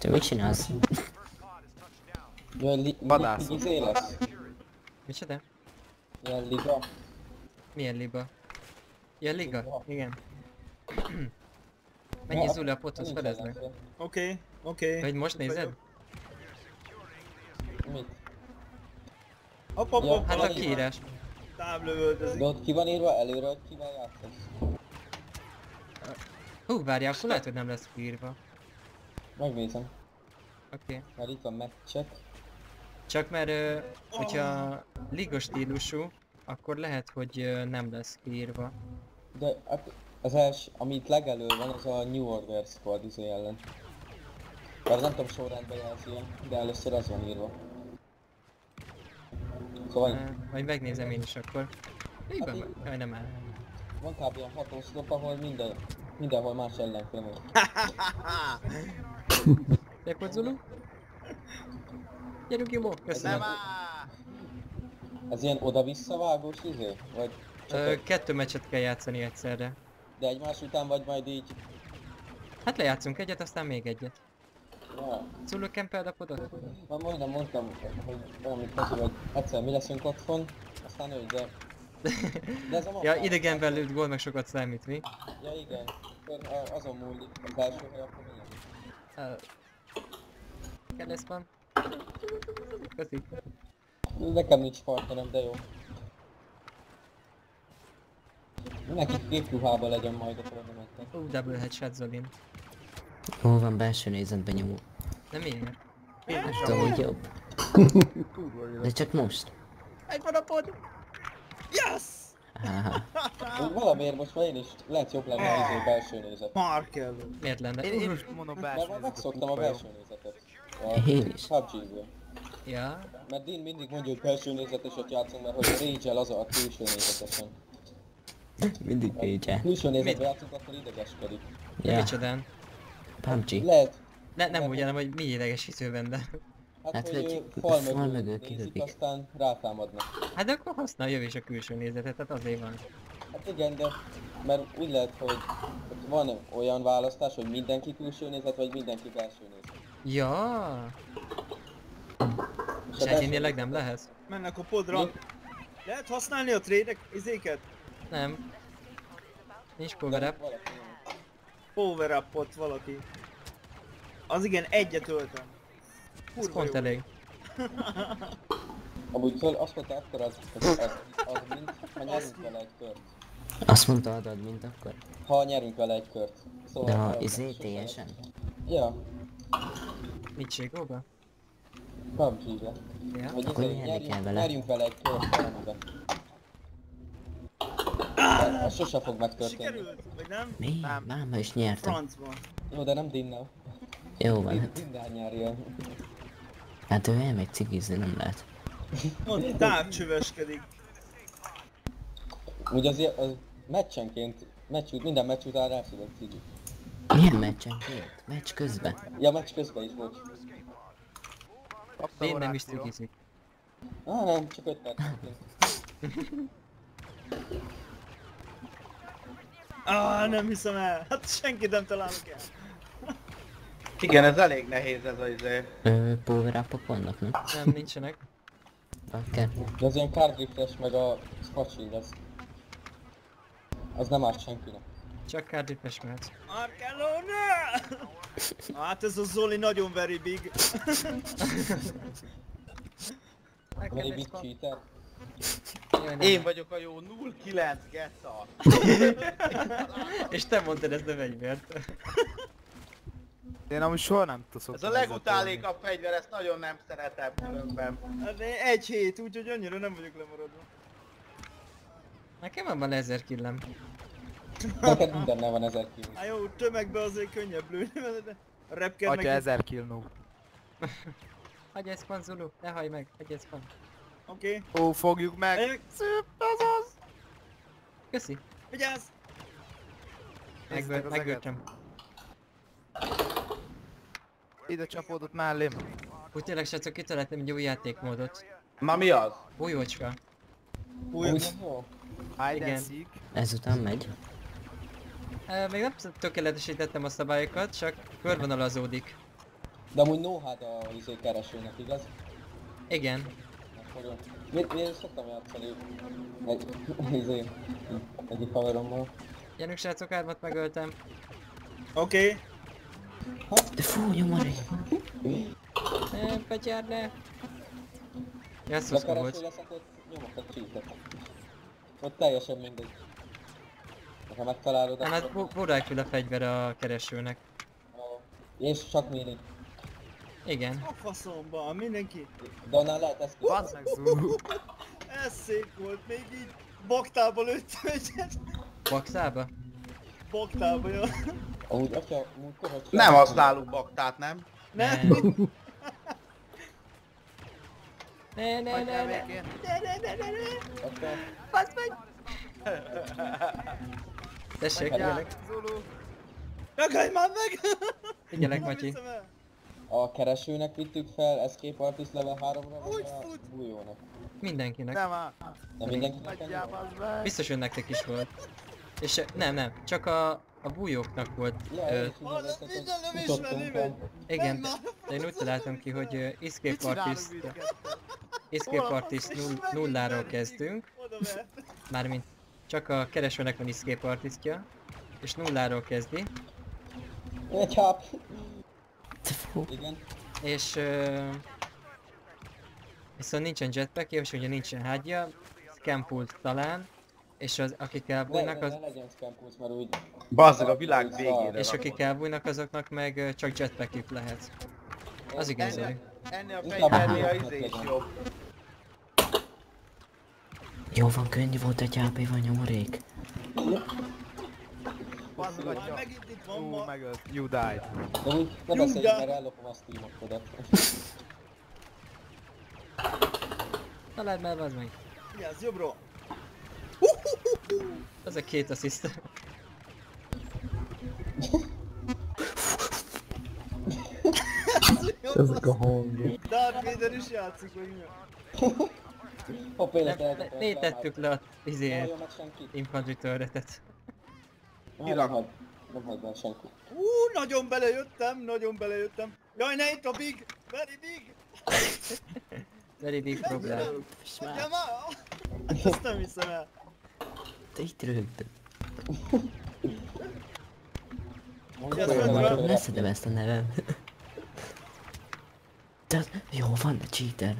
Te mit csinálsz? Jön li Vadászok. li- izé lesz. Micsoda? Ilyen liga. Milyen liba? Ja, liga? Liga. Igen. Mennyi Ja, Zuli a meg? ellenfél. Oké, oké. Vagy most nézed? Mit? Hopp, hopp, hopp, Hát a kiírás. Távlövöldözik. De ott ki van írva előre, hogy kivel játszasz? Hú, várjál, akkor lehet, hogy nem lesz kiírva. Megnézem. Oké. Mert itt van meccsek. Csak mert, ö, hogyha liga stílusú, akkor lehet, hogy ö, nem lesz kiírva. De hát az els, ami itt legelő van, az a New Order Squad izé ellen. Bár nem tudom sorrendben jelzi, de először az van írva. Szóval Majd megnézem én is akkor. Így Hát jaj nem áll. van kb. ilyen hat oszlop, ahol minden, mindenhol más ellenfél van. Gyerek Zulu? Gyerünk Jumó, köszönöm. Nem áll! Ez ilyen oda-vissza vágós izé? Vagy csak Ö, egy, kettő meccset kell játszani egyszerre. de egymás után vagy majd így... Hát lejátszunk egyet, aztán még egyet. Ja, Zulu kempeld a podot? már majdnem mondtam, hogy valamit közül, hogy egyszer mi leszünk otthon, aztán ő, de... De ez a ja, idegenben lőtt gól meg sokat számít, mi? Ja igen, azon múlik, az első hely akkor milyen. Kell ez van? Köszi. Nekem nincs partnerem, de jó. Mindenki két ruhába legyen majd a tournamenten. Ú, double headshot Zolin. Hol van belső nézetben nyomó? Nem? Nem tudom, hogy jobb. De csak most. Egy van a pod! Yes! Valamiért most már én is lehet jobb lenne az izé belső nézet. Markel. Miért lenne? Én, én is mondom belső már nézetet, megszoktam a belső nézetet. A Én is. Ja, Mert Dean mindig mondja, hogy belső nézeteset játszunk, mert hogy rage az a külső nézetesen. Mindig pécse. Külső nézetben játszunk, akkor idegeskedik. ja. Micsodán? PUBG. Lehet, Ne, nem úgy, hanem, hogy mi idegesítőben, de... hát, Hát, hogy, hogy ő fal mögül nézik, aztán rátámadnak. Hát akkor használja is a külső nézetet, tehát azért van. Hát igen, de mert úgy lehet, hogy van olyan választás, hogy mindenki külső nézet, vagy mindenki belső nézet. Ja, És egyénileg nem lehet? Mennek a podra. Mi? Lehet használni a trédek, izéket? Nem. Nincs power up. Power up valaki. Az igen, egyet öltem. Ez pont elég. Amúgy föl azt mondta akkor az, az, az, az mint, ha nyerünk vele egy kört. Azt mondta adod, mint akkor. Ha nyerünk vele egy kört. Szóval... De ha izé TS-en? Ja, Mit cségóba? PUBG-be. Ja. Vagy Akkor izé, nyerni nyerjünk, kell vele. nyerjünk vele egy kört valamiben. De Az sose fog megtörténni. Sikerült, vagy nem? Mi? Nem. Máma is nyertem. Francban. Jó, de nem Dinnel. Jó van. hát- Dinnel nyerje. Hát ő elmegy cigizni, nem lehet. Ott távcsöveskedik. Úgy azért az meccsenként, meccs, minden meccs után rászedett cigi. Milyen meccsenként? Meccs közben? Ja, meccs közben is volt. Én nem is cigizik. Ah, nem, csak 5 percenként. Ah, nem hiszem el. Hát senkit nem találok el. Igen, ez elég nehéz ez az izé. Ö, power upok vannak, nem? Nem, nincsenek. Bakker. De az ilyen card refresh meg a spatching az. Az nem árt senkinek. Csak kárdipes mehetsz. Markello, ne! Hát ez a Zoli nagyon very big. Very big cheater. Jaj, nem. Én vagyok a jó 09 getta. És te mondtad ezt a fegyvert. Én amúgy soha nem tudok Ez a legutálékabb fegyver, ezt nagyon nem szeretem különben. Hát én egy hét, úgyhogy annyira nem vagyok lemaradva. Nekem van van ezer killem. Neked mindennel van 1000 kill. Hát jó, tömegbe azért könnyebb lőni, de a repker meg... Atya 1000 kill no. Hagyj ezt van Zulu, ne hajj meg, hagyj ezt van. Oké. Ó, fogjuk meg! Megyek. Szép, azaz! Köszi. Vigyázz! Az megöltem. Ide csapódott mellém. Úgy tényleg srácok, kitaláltam egy új játékmódot. Ma mi az? Újócska. Új, Úgy, jó. Hide Igen. Ezután megy. E, még nem tökéletesítettem a szabályokat, csak körvonalazódik. De amúgy no hát a izé keresőnek, igaz? Igen. Mit, én szoktam játszani egy, izé, egyik haverommal. Gyerünk srácok, ármat megöltem. Oké. De fú, nyomorék. Nem, petyár ne. Jesszuszka volt. leszek, ott nyomok a cheatet. Ott teljesen mindegy. Ha megtalálod, hát akkor... bo- borrákül a fegyver a keresőnek. És csak méri. Igen. A faszomba, mindenki. De annál lehet Zulu. Ez szép volt, még így baktába lőttem egyet. Baxába? Baktába, jó. Amúgy, atya, múltkor, hogy... Nem használunk baktát, nem? Nem. Ne, ne, ne, ne. Végén. Atya, Tessék, Ja. figyelek. Zulu. Ragadj már meg! Figyelek, Matyi. a keresőnek vittük fel, Escape Artist level 3-ra, Úgy vagy a fut. bújónak? Mindenkinek. Nem áll. Nem mindenkinek meg. Biztos, hogy nektek is volt. És nem, nem, csak a, a bújóknak volt. Ö, igen, de én úgy találtam ki, hogy Mit Escape Artist? Escape Artist null, nulláról kezdünk. Mármint csak a keresőnek van Escape Artistja. És nulláról kezdi. Egy háp! Igen. És... Ö, viszont nincsen jetpack és ugye nincsen hágya. Scampult talán. És az, akik elbújnak, az, ne legyen Scampus, mert úgy... Bazzeg a világ végére és akik elbújnak, azoknak meg csak jetpackük lehet. Az igen zoli. Ennél a fegyvernél a izé is jobb. Jó van, könnyű volt, hogy HP van nyomorék. Bazd atya. megint itt van Ú, ma. megölt. You died. Ne beszéljünk, mert ellopom a Steam-odat. Találd már, az meg. Vigyázz, jobbról. Az a két assziszt. Ezek a hangok. Darth Vader is játszik, vagy mi? Hopp, Nem, ne- Létettük le a Nem izé, infantry turretet. Ah, Nem hagy. Nem hagy meg senki. Ú, nagyon belejöttem, nagyon belejöttem. Jaj, ne itt a big! Very big! Very big problem. Hagyjál már! Ezt nem hiszem el. Te itt rögtön. Mondja, Ez hogy van, nem van. Ne szedem ezt a nevem. De az- jó van, a cheater.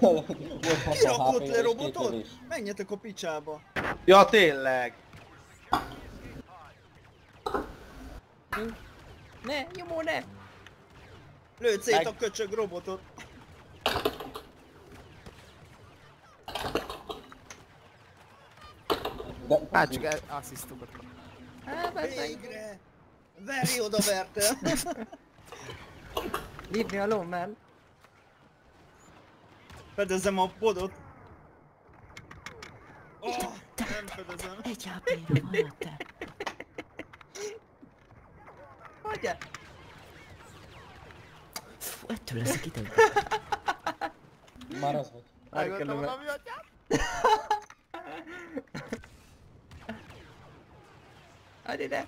Volt 60 Kirakott le robotot? Menjetek a picsába. Ja, tényleg. Ne, nyomó ne! Lőd szét a köcsög robotot. De Hát csak asszisztokat. Végre! Veri oda verte. Leave me alone, man! Fedezem a podot. Oh, nem fedezem. Egy HP-ra van te. Hagyja! Fú, ettől leszek ideg. Már az volt. Megöltem valami atyát. Hadd ide!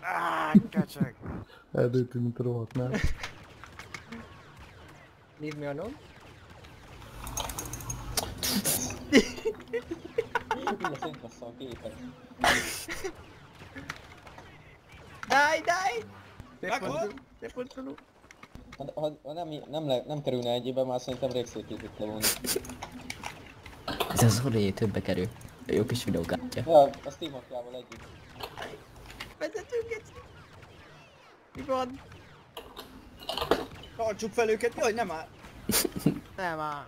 Áh, köcsög. Eldőtünk rohadt, nem? Leave me alone. Szétbassza a. Die, die! Megvan? Szép Ha, ha, ha nem, nem, le, nem kerülne egyébe, már szerintem rég szétítette volna. Ez az Zoli többe kerül. Jó kis videókártya. Ja, a Steam apjával együtt. Vezetünk egy... Mi van? Tartsuk fel őket. Jaj, nem áll. Nem áll.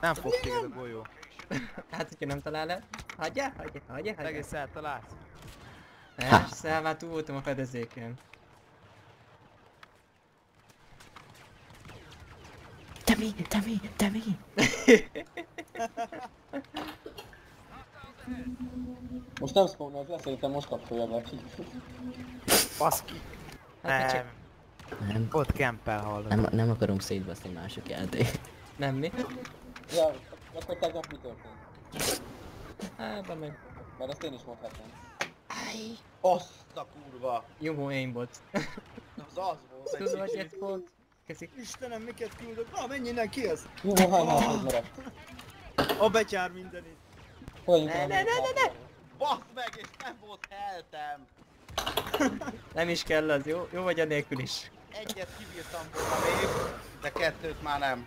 Nem fog téged a golyó. Hát, hogyha nem talál el. Hagyja, hagyja, hagyja, hagyja. Egész eltalálsz. Persze, már túl voltam a fedezéken. Te mi? Te mi? Te mi? Most nem spawnolsz le, szerintem most kapcsolja be. Baszki. Hát, Nem. Nem, Ott kempel hallod. nem, nem akarom szétbaszni mások játék. Nem mi? Ja, akkor tegnap mi történt? Á, be meg. Mert azt én is mondhatnám. Azt a kurva. Jó aimbot. Az az volt egy Tudod, kicsit. egy pont. Köszi. Istenem, miket küldök? Na, menj innen, ki az? Jó, hány hátad maradt? A betyár mindenit. Hogyan Ne, ne, ne, ne, ne! Basz meg, és nem volt heltem. Nem is kell az, jó? Jó vagy a nélkül is. Egyet kibírtam volna még, de kettőt már nem.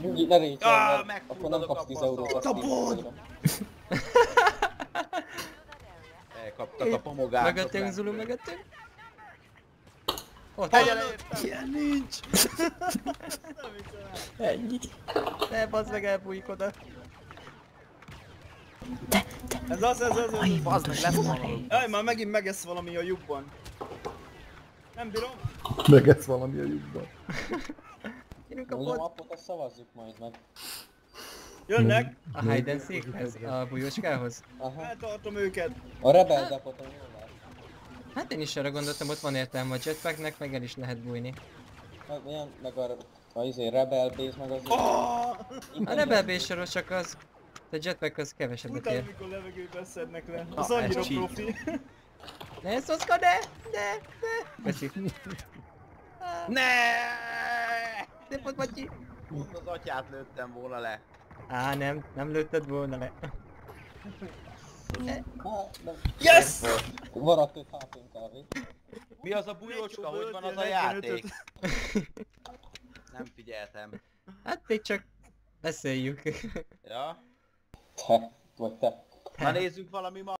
Nyugi, ne régy Ah, mert akkor nem kapsz 10 abban a eurót. azt Tapod! így- Elkaptak a pomogátot. Mögöttünk, Zulu, mögöttünk. Ott értem. Ilyen nincs! Ennyi. Ne, bazd meg, elbújik oda. Ez az, ez az, ez az. Bazd meg, lesz. Jaj, már megint megesz valami a lyukban. Nem bírom. Megesz valami a lyukban. Gyerünk a Mondom, bot. azt szavazzuk majd meg. Jönnek. A hide and seekhez, a bujócskához. Aha. Eltartom őket. A Rebel depoton jól lát. Hát én is arra gondoltam, ott van értelme a jetpacknek, meg el is lehet bújni. Meg ilyen, meg a, a izé Rebel base, meg az... Oh! A Rebel base soros csak az, a jetpack az kevesebbet Utána, ér. mikor levegőbe szednek le. Na, Az ez annyira profi. Ne, Szoszka, ne! Ne! Ne! Köszi. Ne! Ne pont vagy ki! Pont az atyát lőttem volna le. Á, nem, nem lőtted volna le. Hát. Yes! Maradt 5 hp kb. Mi az a bujócska, hogy van az a 45-öt. játék? Nem figyeltem. Hát még csak beszéljük. Ja? Te, vagy te. Na nézzünk valami ma